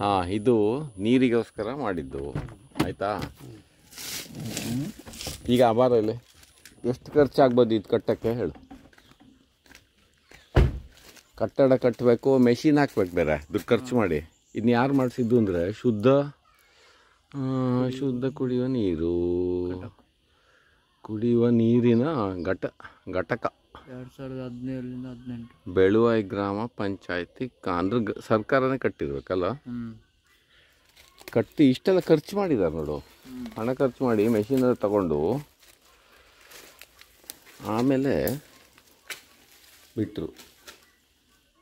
ಹಾಂ ಇದು ನೀರಿಗೋಸ್ಕರ ಮಾಡಿದ್ದು. ಆಯಿತಾ? ಈಗ ಅಬಾರ ಇಲ್ಲಿ. ಎಷ್ಟು ಖರ್ಚಾಗ್ಬೋದು ಇದು ಕಟ್ಟಕ್ಕೆ ಹೇಳು. ಕಟ್ಟಡ ಕಟ್ಟಬೇಕು ಮೆಷಿನ್ ಹಾಕ್ಬೇಕು ಬೇರೆ. ದುಡ್ಡು ಖರ್ಚು ಮಾಡಿ. ಇನ್ನು ಯಾರು ಮಾಡಿಸಿದ್ದು ಅಂದರೆ ಶುದ್ಧ ಶುದ್ಧ ಕುಡಿಯುವ ನೀರು. ಕುಡಿಯುವ ನೀರಿನ ಘಟ ಘಟಕ. ಎರಡು ಸಾವಿರದ ಹದಿನೇಳರಿಂದ ಹದಿನೆಂಟು. ಬೆಳುವಾಯಿ ಗ್ರಾಮ ಪಂಚಾಯತಿ ಅಂದ್ರೆ ಸರ್ಕಾರನೇ ಕಟ್ಟಿರ್ಬೇಕಲ್ಲ? ಕಟ್ಟಿ ಇಷ್ಟೆಲ್ಲ ಖರ್ಚು ಮಾಡಿದ್ದಾರೆ ನೋಡು. ಹಣ ಖರ್ಚು ಮಾಡಿ ಮೆಷಿನ್ ತಗೊಂಡು ಆಮೇಲೆ ಬಿಟ್ಟರು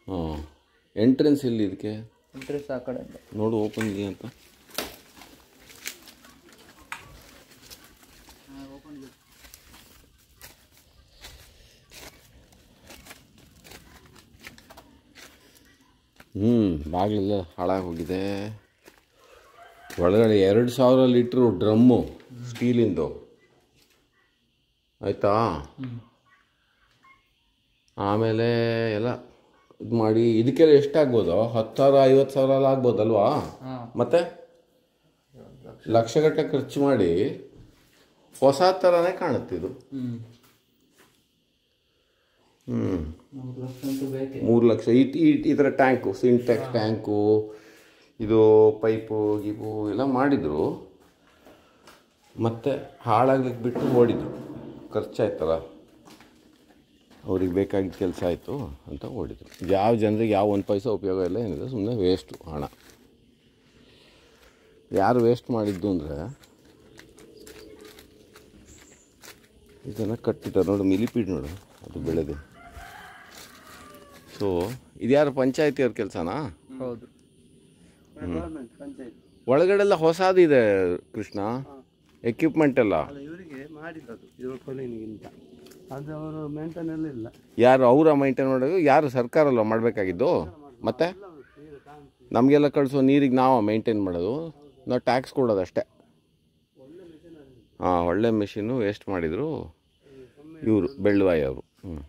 ಹಾಂ ಎಂಟ್ರೆನ್ಸ್ ಎಲ್ಲಿ ಇದಕ್ಕೆ? ಎಂಟ್ರೆನ್ಸ್ ಆ ಕಡೆ ನೋಡು ಓಪನ್ ಇದೆಯಾ ಅಂತ. ಹ್ಞೂ ಬಾಗಿಲೆಲ್ಲ ಹಾಳಾಗಿ ಹೋಗಿದೆ. ಒಳಗಡೆ ಎರಡು ಸಾವಿರ ಲೀಟ್ರು ಡ್ರಮ್ಮು ಸ್ಟೀಲಿಂದು. ಆಯಿತಾ? ಆಮೇಲೆ ಎಲ್ಲ ಇದು ಮಾಡಿ ಇದಕ್ಕೆಲ್ಲ ಎಷ್ಟಾಗ್ಬೋದು? ಹತ್ತು ಸಾವಿರ ಐವತ್ತು ಸಾವಿರ ಎಲ್ಲ ಆಗ್ಬೋದಲ್ವಾ ಮತ್ತೆ? ಲಕ್ಷಗಟ್ಟಲೆ ಖರ್ಚು ಮಾಡಿ ಹೊಸ ಥರನೇ ಕಾಣುತ್ತೆ ಇದು. ಹ್ಞೂ ಮೂರು ಲಕ್ಷ. ಈ- ಈ ಥರ ಟ್ಯಾಂಕು ಸಿಂಟೆಕ್ಸ್ ಟ್ಯಾಂಕು ಇದು ಪೈಪು ಗೀಪು ಎಲ್ಲ ಮಾಡಿದರು. ಮತ್ತೆ ಹಾಳಾಗ್ಲಿಕ್ಕೆ ಬಿಟ್ಟು ಓಡಿದರು. ಖರ್ಚಾಯ್ತಲ್ಲ? ಅವ್ರಿಗೆ ಬೇಕಾಗಿದ್ದ ಕೆಲಸ ಆಯಿತು ಅಂತ ಓಡಿದರು. ಯಾವ ಜನರಿಗೆ ಯಾವ ಒಂದು ಪೈಸ ಉಪಯೋಗ ಇಲ್ಲ ಏನಿದೆ ಸುಮ್ಮನೆ ವೇಸ್ಟು ಹಣ. ಯಾರು ವೇಸ್ಟ್ ಮಾಡಿದ್ದು ಅಂದರೆ ಇದನ್ನು ಕಟ್ಟಿದ್ದಾರೆ. ನೋಡು ಮಿಲಿಪೀಡ್ ನೋಡು ಅದು ಬೆಳೆದು. ಸೊ ಇದ್ಯಾರು ಪಂಚಾಯತಿಯವ್ರ ಕೆಲಸನಾ? ಹೌದು. ಒಳಗಡೆಲ್ಲ ಹೊಸದಿದೆ ಕೃಷ್ಣ? ಎಕ್ವಿಪ್ಮೆಂಟ್ ಎಲ್ಲ? ಅಲ್ಲ ಇವರಿಗೆ ಮಾಡಿದ್ದದು ಇವರು ಕೊಲಿನಿಗಿಂತ. ಅದು ಅವರು ಮೇಂಟೈನ್ ಎಲ್ಲ ಇಲ್ಲ. ಯಾರು ಅವರ ಮೈಂಟೈನ್ ಮಾಡೋದು? ಯಾರು ಸರ್ಕಾರ ಅಲ್ವಾ ಮಾಡಬೇಕಾಗಿದ್ದು ಮತ್ತೆ ನಮಗೆಲ್ಲ ಕಳಿಸೋ ನೀರಿಗೆ ನಾವು ಮೈಂಟೈನ್ ಮಾಡೋದು. ನಾವು ಟ್ಯಾಕ್ಸ್ ಕೊಡೋದು ಅಷ್ಟೇ ಹಾಂ ಒಳ್ಳೆ ಮೆಷಿನ್ನು ವೇಸ್ಟ್ ಮಾಡಿದರು ಇವರು ಬೆಳ್ಳುವಾಯಿ ಅವರು ಹ್ಞೂ